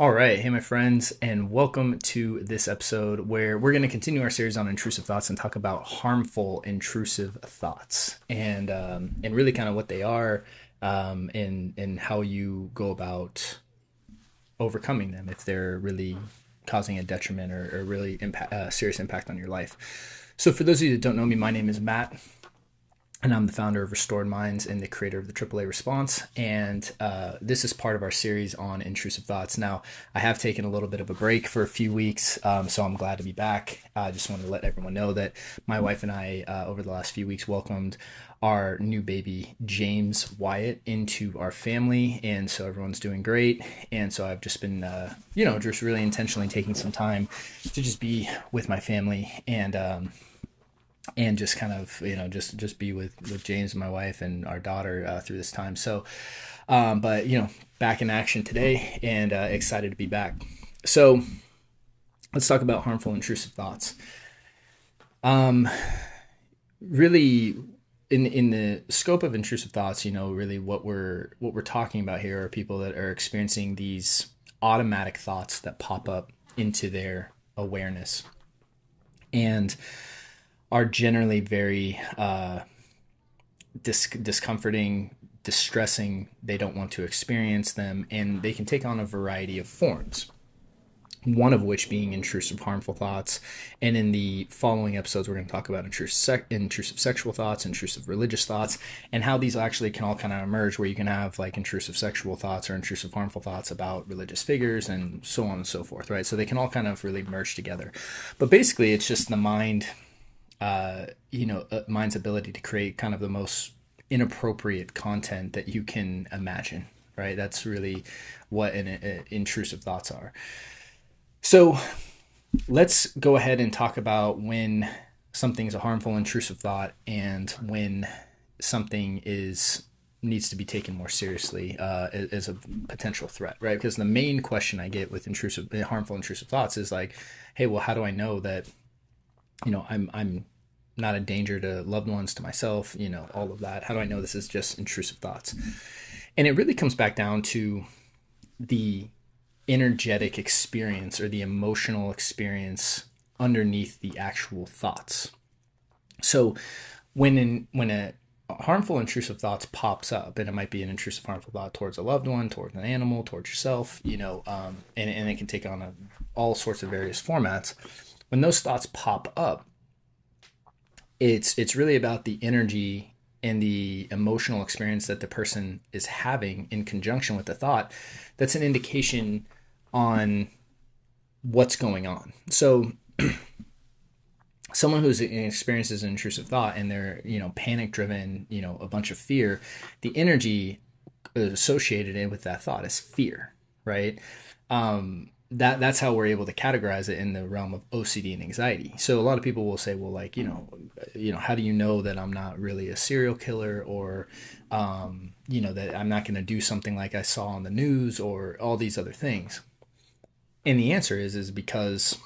All right, hey, my friends, and welcome to this episode where we're going to continue our series on intrusive thoughts and talk about harmful intrusive thoughts and um, and really kind of what they are um, and and how you go about overcoming them if they're really causing a detriment or, or really uh, serious impact on your life. So, for those of you that don't know me, my name is Matt and I'm the founder of Restored Minds and the creator of the AAA Response. And uh, this is part of our series on intrusive thoughts. Now, I have taken a little bit of a break for a few weeks, um, so I'm glad to be back. I just wanted to let everyone know that my wife and I, uh, over the last few weeks, welcomed our new baby, James Wyatt, into our family. And so everyone's doing great. And so I've just been, uh, you know, just really intentionally taking some time to just be with my family and, um, and just kind of you know just just be with with James and my wife and our daughter uh, through this time. So, um, but you know, back in action today, and uh, excited to be back. So, let's talk about harmful intrusive thoughts. Um, really, in in the scope of intrusive thoughts, you know, really what we're what we're talking about here are people that are experiencing these automatic thoughts that pop up into their awareness, and are generally very uh, dis- discomforting, distressing. They don't want to experience them, and they can take on a variety of forms. One of which being intrusive, harmful thoughts. And in the following episodes, we're going to talk about intrusive, intrusive sexual thoughts, intrusive religious thoughts, and how these actually can all kind of emerge where you can have like intrusive sexual thoughts or intrusive harmful thoughts about religious figures and so on and so forth, right? So they can all kind of really merge together. But basically, it's just the mind uh, you know, uh, mind's ability to create kind of the most inappropriate content that you can imagine, right? That's really what an, an intrusive thoughts are. So let's go ahead and talk about when something's a harmful intrusive thought and when something is needs to be taken more seriously uh, as a potential threat, right? Because the main question I get with intrusive, harmful intrusive thoughts is like, hey, well, how do I know that you know i'm i'm not a danger to loved ones to myself you know all of that. How do i know this is just intrusive thoughts? And it really comes back down to the energetic experience or the emotional experience underneath the actual thoughts. So when in when a harmful intrusive thoughts pops up and it might be an intrusive harmful thought towards a loved one towards an animal towards yourself you know um, and, and it can take on a, all sorts of various formats when those thoughts pop up it's it's really about the energy and the emotional experience that the person is having in conjunction with the thought. That's an indication on what's going on. So someone who's experiences an intrusive thought and they're you know panic driven you know a bunch of fear the energy associated with that thought is fear right? Um that that's how we're able to categorize it in the realm of OCD and anxiety. So a lot of people will say, well, like you know, you know, how do you know that I'm not really a serial killer, or um, you know, that I'm not going to do something like I saw on the news, or all these other things? And the answer is is because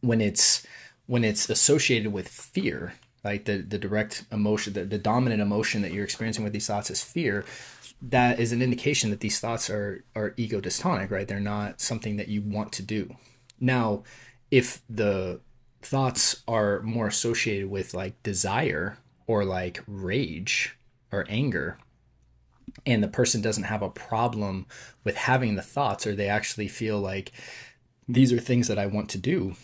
when it's when it's associated with fear, like the the direct emotion, the, the dominant emotion that you're experiencing with these thoughts is fear that is an indication that these thoughts are are ego dystonic, right? They're not something that you want to do. Now, if the thoughts are more associated with like desire or like rage or anger, and the person doesn't have a problem with having the thoughts, or they actually feel like these are things that I want to do,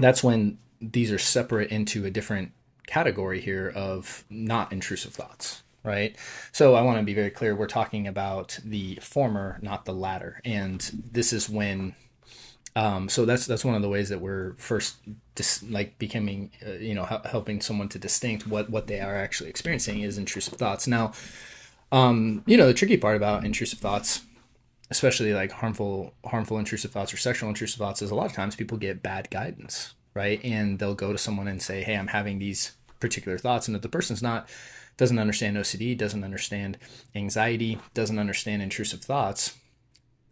that's when these are separate into a different category here of not intrusive thoughts right? So I want to be very clear. We're talking about the former, not the latter, and this is when. Um, so that's that's one of the ways that we're first dis- like becoming, uh, you know, helping someone to distinct what what they are actually experiencing is intrusive thoughts. Now, um, you know, the tricky part about intrusive thoughts, especially like harmful harmful intrusive thoughts or sexual intrusive thoughts, is a lot of times people get bad guidance, right? And they'll go to someone and say, "Hey, I'm having these particular thoughts," and if the person's not doesn't understand OCD, doesn't understand anxiety, doesn't understand intrusive thoughts,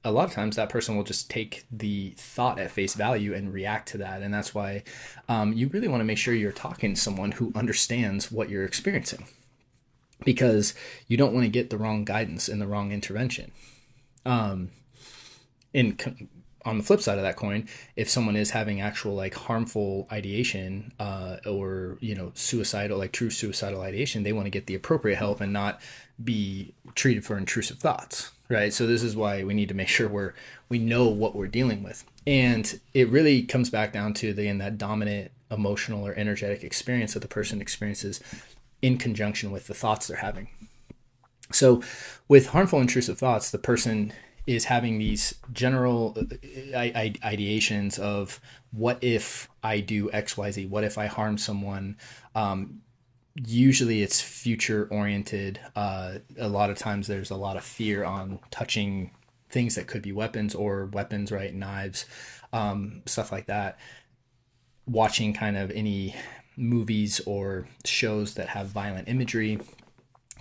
a lot of times that person will just take the thought at face value and react to that. And that's why um, you really want to make sure you're talking to someone who understands what you're experiencing because you don't want to get the wrong guidance and the wrong intervention. Um, in on the flip side of that coin, if someone is having actual like harmful ideation uh, or you know suicidal like true suicidal ideation, they want to get the appropriate help and not be treated for intrusive thoughts, right? So this is why we need to make sure we're we know what we're dealing with, and it really comes back down to the in that dominant emotional or energetic experience that the person experiences in conjunction with the thoughts they're having. So, with harmful intrusive thoughts, the person is having these general uh, ideations of what if I do X, Y, Z? What if I harm someone? Um, usually it's future oriented. Uh, a lot of times there's a lot of fear on touching things that could be weapons or weapons, right? Knives, um, stuff like that. Watching kind of any movies or shows that have violent imagery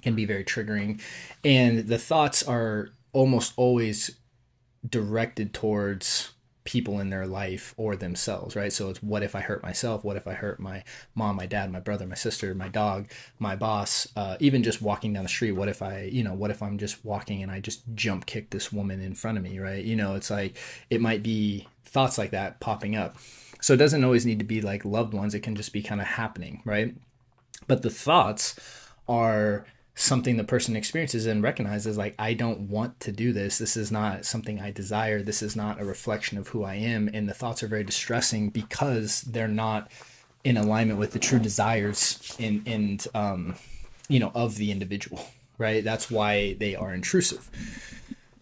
can be very triggering. And the thoughts are almost always directed towards people in their life or themselves, right? So it's what if I hurt myself? What if I hurt my mom, my dad, my brother, my sister, my dog, my boss, uh, even just walking down the street? What if I, you know, what if I'm just walking and I just jump kick this woman in front of me, right? You know, it's like it might be thoughts like that popping up. So it doesn't always need to be like loved ones, it can just be kind of happening, right? But the thoughts are something the person experiences and recognizes like i don't want to do this. This is not something i desire. This is not a reflection of who i am. And the thoughts are very distressing because they're not in alignment with the true desires and and um you know of the individual right? That's why they are intrusive.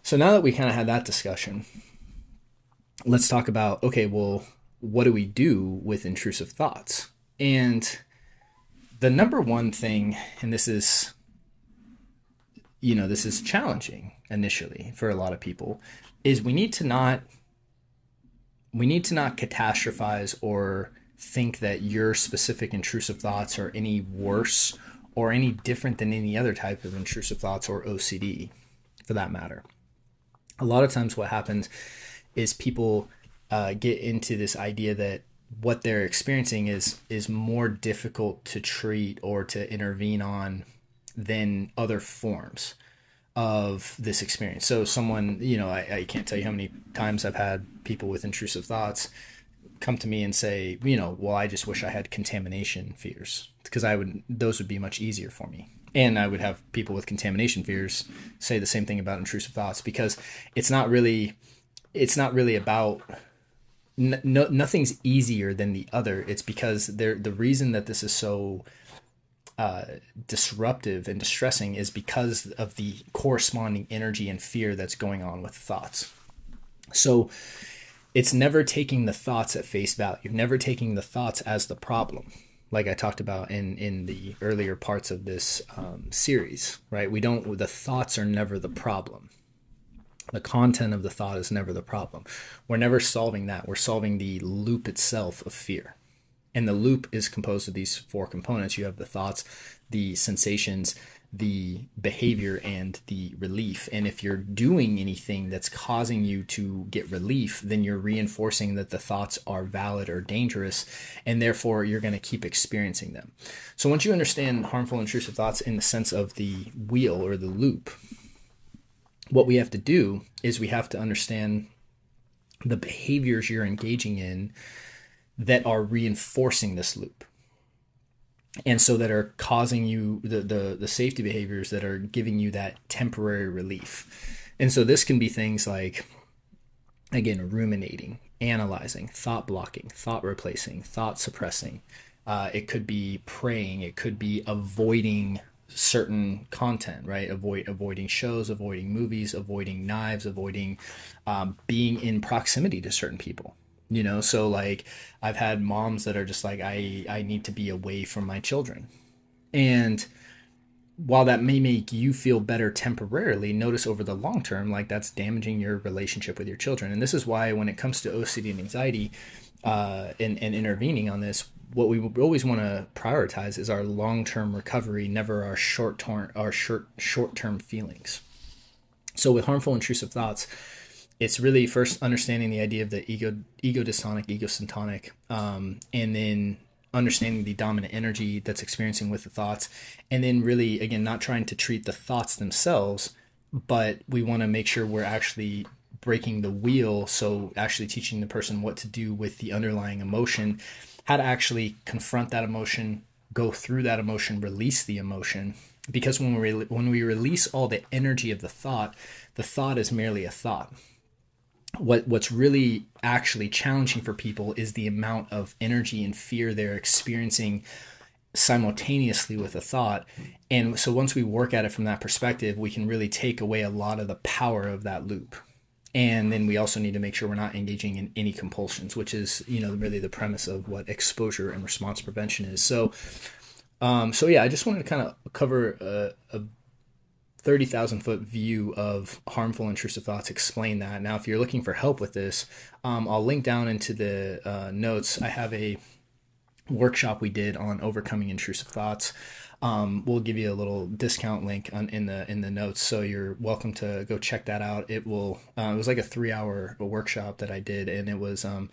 So now that we kind of had that discussion let's talk about okay well what do we do with intrusive thoughts? And the number one thing and this is you know this is challenging initially for a lot of people is we need to not we need to not catastrophize or think that your specific intrusive thoughts are any worse or any different than any other type of intrusive thoughts or OCD for that matter. A lot of times what happens is people uh, get into this idea that what they're experiencing is is more difficult to treat or to intervene on than other forms of this experience. So someone, you know, I, I, can't tell you how many times I've had people with intrusive thoughts come to me and say, you know, well, I just wish I had contamination fears because I would those would be much easier for me. And I would have people with contamination fears say the same thing about intrusive thoughts because it's not really it's not really about no, nothing's easier than the other. It's because they're the reason that this is so uh, disruptive and distressing is because of the corresponding energy and fear that's going on with thoughts. So it's never taking the thoughts at face value, never taking the thoughts as the problem. Like I talked about in in the earlier parts of this um, series, right? We don't. The thoughts are never the problem. The content of the thought is never the problem. We're never solving that. We're solving the loop itself of fear. And the loop is composed of these four components. You have the thoughts, the sensations, the behavior, and the relief. And if you're doing anything that's causing you to get relief, then you're reinforcing that the thoughts are valid or dangerous, and therefore you're going to keep experiencing them. So once you understand harmful intrusive thoughts in the sense of the wheel or the loop, what we have to do is we have to understand the behaviors you're engaging in that are reinforcing this loop. And so that are causing you the, the the safety behaviors that are giving you that temporary relief. And so this can be things like again ruminating analyzing thought blocking thought replacing thought suppressing. Uh, it could be praying. It could be avoiding certain content right? Avoid avoiding shows avoiding movies avoiding knives avoiding um, being in proximity to certain people you know? So like i've had moms that are just like i i need to be away from my children. And while that may make you feel better temporarily notice over the long term like that's damaging your relationship with your children. And this is why when it comes to ocd and anxiety uh, and, and intervening on this what we always want to prioritize is our long-term recovery never our short-term our short short-term feelings. So with harmful intrusive thoughts it's really first understanding the idea of the ego ego dystonic ego syntonic um, and then understanding the dominant energy that's experiencing with the thoughts and then really again not trying to treat the thoughts themselves but we want to make sure we're actually breaking the wheel. So, actually teaching the person what to do with the underlying emotion, how to actually confront that emotion, go through that emotion, release the emotion. Because when we when we release all the energy of the thought, the thought is merely a thought. What what's really actually challenging for people is the amount of energy and fear they're experiencing simultaneously with a thought. And so once we work at it from that perspective, we can really take away a lot of the power of that loop. And then we also need to make sure we're not engaging in any compulsions, which is, you know, really the premise of what exposure and response prevention is. So, um, so yeah, I just wanted to kind of cover a, a 30,000 foot view of harmful intrusive thoughts, explain that. Now, if you're looking for help with this, um, I'll link down into the uh, notes. I have a workshop we did on overcoming intrusive thoughts. Um, we'll give you a little discount link on, in the in the notes, so you're welcome to go check that out. It will uh, it was like a three hour workshop that I did, and it was um,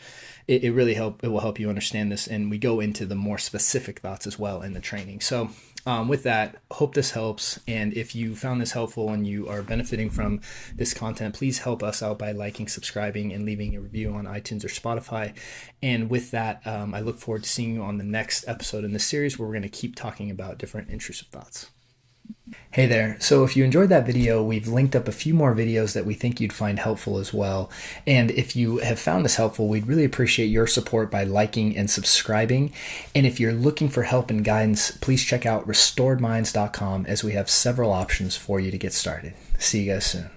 it, it really help it will help you understand this, and we go into the more specific thoughts as well in the training. So um, with that, hope this helps. And if you found this helpful and you are benefiting from this content, please help us out by liking, subscribing, and leaving a review on iTunes or Spotify. And with that, um, I look forward to seeing you on the next episode in this series where we're going to keep talking about different intrusive thoughts. Hey there. So if you enjoyed that video, we've linked up a few more videos that we think you'd find helpful as well. And if you have found this helpful, we'd really appreciate your support by liking and subscribing. And if you're looking for help and guidance, please check out restoredminds.com as we have several options for you to get started. See you guys soon.